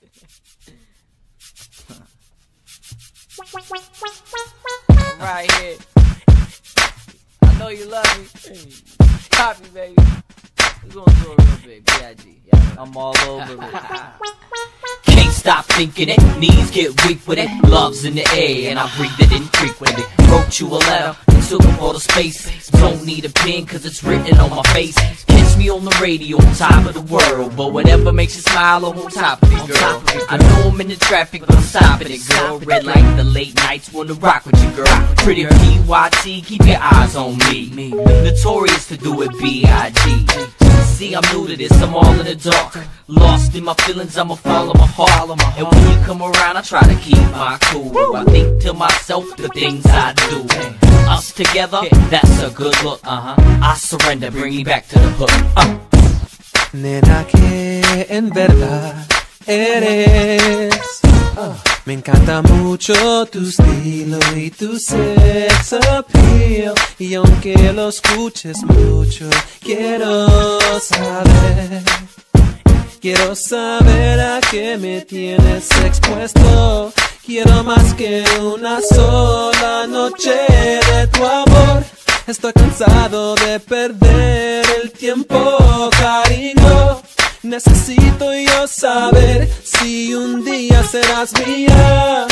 right here. I know you love me. Copy, baby. We're gonna do a real big B.I.G. Yeah, I'm all over it. Can't stop thinking it, knees get weak with it. Love's in the air, and I breathe it in frequently. Wrote you a letter, up all the space. Don't need a pen, cause it's written on my face. Catch me on the radio, on top of the world. But whatever makes you smile, I'm on top of it, girl. I know I'm in the traffic, but I'm stopping it, girl. Red light, the late nights, wanna rock with you, girl. Pretty PYT, keep your eyes on me. Notorious to do it B.I.G. See, I'm new to this, I'm all in the dark. Lost in my feelings, I'ma follow my heart. And when you come around, I try to keep my cool. I think to myself the things I do. Us together, that's a good look. Uh huh. I surrender, bring me back to the hook. Uh. Nena, que en verdad eres. Me encanta mucho tu estilo y tu sex appeal. Y aunque lo escuches mucho, quiero saber. Quiero saber a qué me tienes expuesto. Quiero más que una sola noche de tu amor. Estoy cansado de perder el tiempo, cariño. Necesito yo saber si un día serás mía.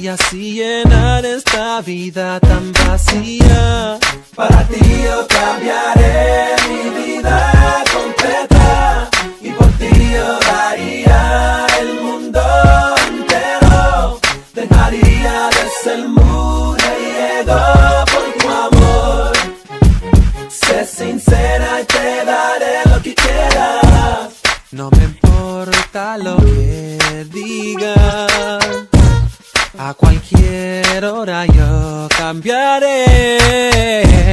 Y así llenar esta vida tan vacía. Para ti yo cambiaré mi vida De ser mujeriego por tu amor. Sé sincera y te daré lo que quieras. No me importa lo que digan. A cualquier hora yo cambiaré.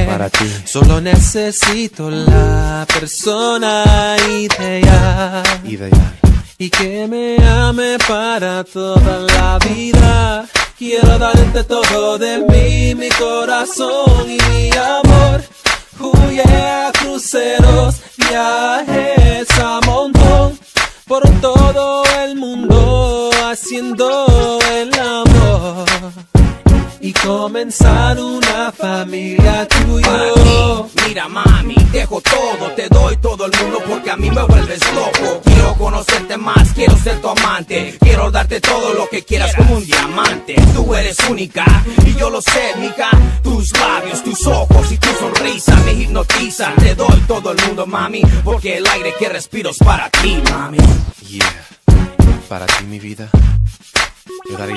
Para ti. Solo necesito la persona ideal. Ideal. Y que me ame para toda la vida. Quiero darte todo de mí, mi corazón y mi amor. Huye a cruceros, viajes a montón. Por todo el mundo haciendo el amor. Y comenzar una familia ti, mira mami, dejo todo, te doy todo el mundo porque a mí me vuelves loco. Quiero conocerte más, quiero ser tu amante, darte todo lo que quieras como un diamante. Tú eres única y yo lo sé, mica. Tus labios, tus ojos y tu sonrisa me hipnotizan. Te doy todo el mundo, mami, porque el aire que respiro es para ti, mami. Yeah, para ti, mi vida, yo daré